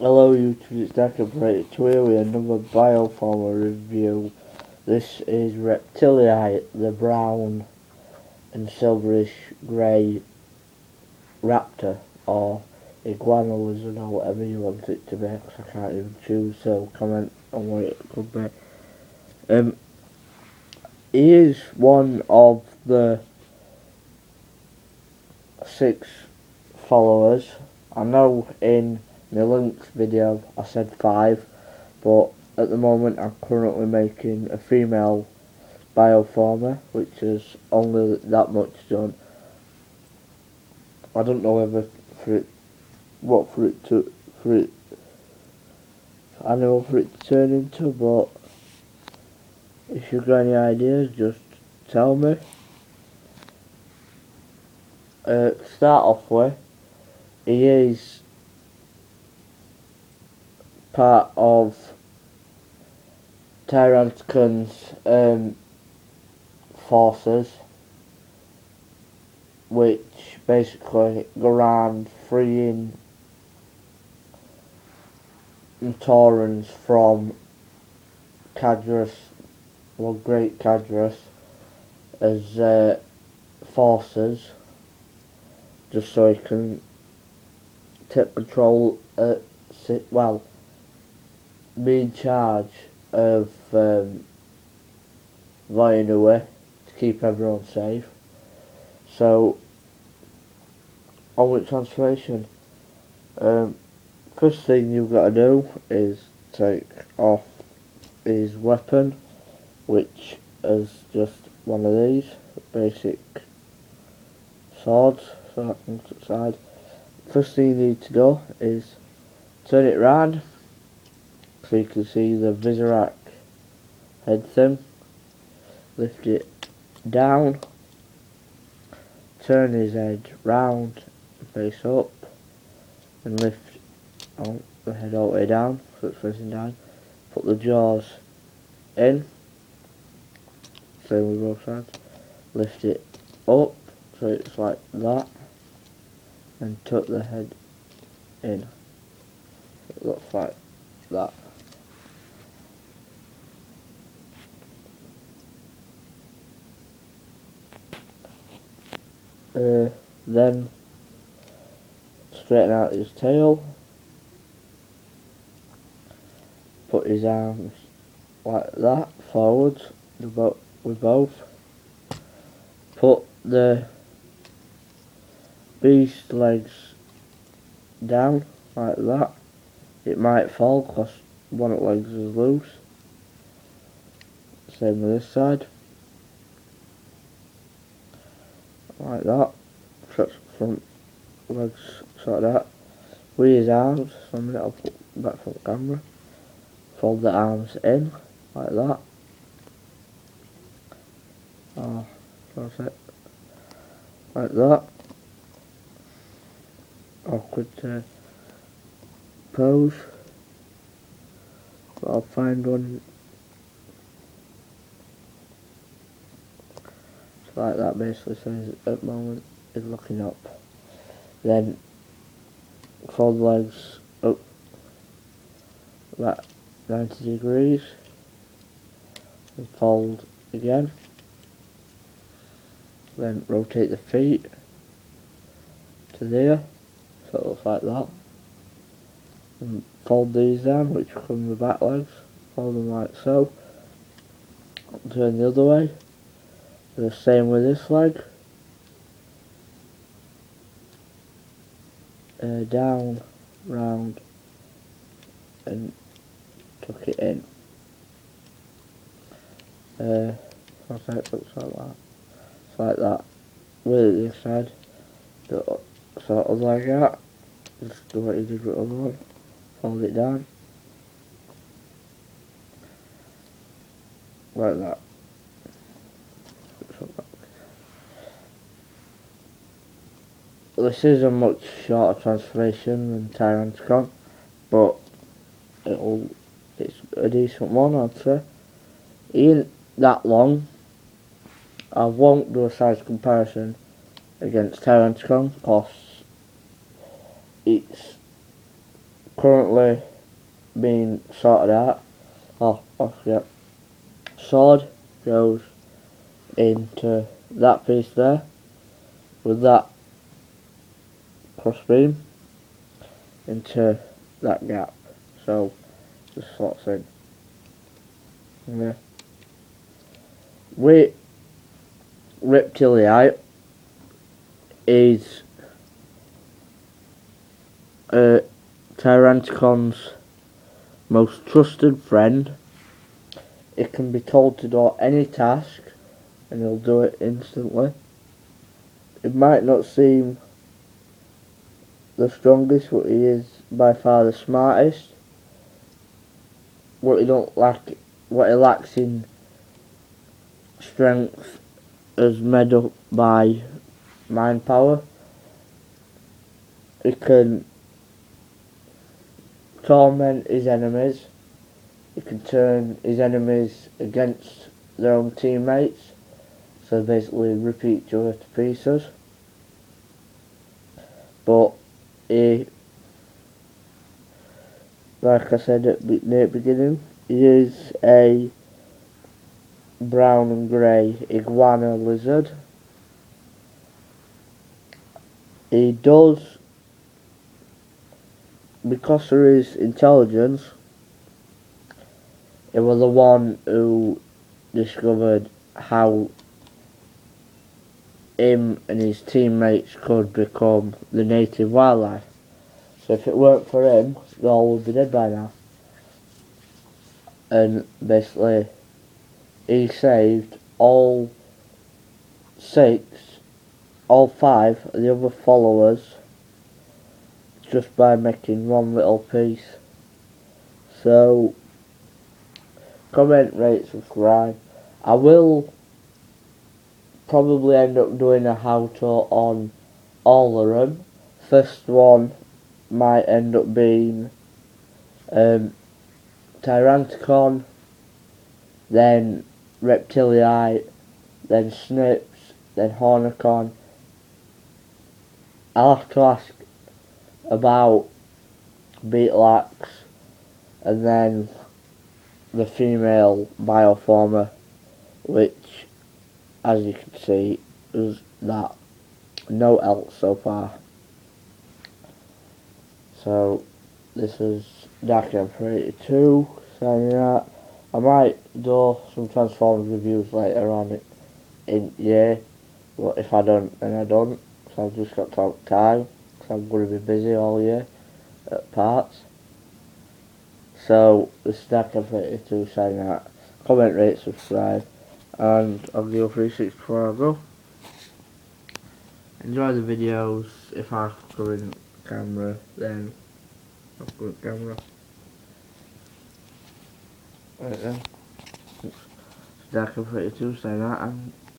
Hello YouTube, it's Decorated here with another Bioformer review. This is Reptilite, the brown and silverish grey raptor, or iguana lizard, or whatever you want it to be, because I can't even choose, so comment on what it could be. Um, he is one of the six followers. I know in my links video I said five but at the moment I'm currently making a female bioformer which is only that much done. I don't know whether for it what for it to for it I know for it to turn into but if you've got any ideas just tell me. Uh, start off with he is part of Tyranticon's um, forces, which basically go around freeing Taurans from Cadrus, well, Great Cadrus, as uh, forces, just so he can take control, uh, well, be in charge of um, away to keep everyone safe. So, on with translation. Um, first thing you've got to do is take off his weapon, which is just one of these basic swords. So that comes to the side. First thing you need to do is turn it round so you can see the Visorak head thing lift it down. Turn his head round face up and lift oh, the head all the way down so it's facing down. Put the jaws in. Same with both sides. Lift it up so it's like that. And tuck the head in. It looks like that uh, then straighten out his tail. Put his arms like that forwards with both. Put the beast legs down like that. It might fall because one of the legs is loose. Same with this side like that. Stretch front legs like that. With his arms, I'll put back from the camera. Fold the arms in like that. Ah, oh, it. Like that. Awkward to pose. But I'll find one like that basically says at the moment is looking up. Then fold the legs up about 90 degrees. And fold again. Then rotate the feet to there so it looks like that. And fold these down which become the back legs fold them like so. Turn the other way the same with this leg. Uh, down, round, and tuck it in. Uh, that looks like that? It's like that. With this side, the sort of like that. Just do what you did with the other one. Fold it down. Like that. This is a much shorter transformation than Tyranticon, but it'll it's a decent one I'd say. It ain't that long. I won't do a size comparison against Tyranticon because it's currently being sorted out. Oh, oh yeah. Sword goes into that piece there with that cross beam into that gap. So just slots in. Yeah. With Reptilite is uh, Tyranticon's most trusted friend. It can be told to do any task and he'll do it instantly. It might not seem the strongest, but he is by far the smartest. What he don't lack, what he lacks in strength is made up by mind power. He can torment his enemies. He can turn his enemies against their own teammates. So basically rip each other to pieces. But he, like I said at the beginning, he is a brown and grey iguana lizard. He does because of his intelligence, it was the one who discovered how him and his teammates could become the native wildlife. So if it weren't for him, they all would be dead by now. And basically, he saved all six, all five of the other followers just by making one little piece. So, comment, rate, subscribe. I will probably end up doing a how-to on all of them. First one might end up being um, Tyranticon, then Reptilite, then Snips, then Hornicon. I'll have to ask about Beetlax and then the female bioformer which as you can see there's that no else so far so this is Dark Emperor 82 signing out I might do some Transformers reviews later on it in year but if I don't then I don't so I've just got time because I'm going to be busy all year at parts. So this is Dark 32 signing out. Comment, rate, subscribe, and 36 before I go. Enjoy the videos. If I go in camera, then I'll go in camera. Right then. Dark 32 signing out, and